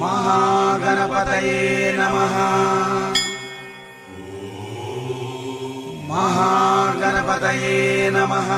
महागणपतये नमः। महागणपतये नमः।